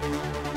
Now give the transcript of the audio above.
Bye.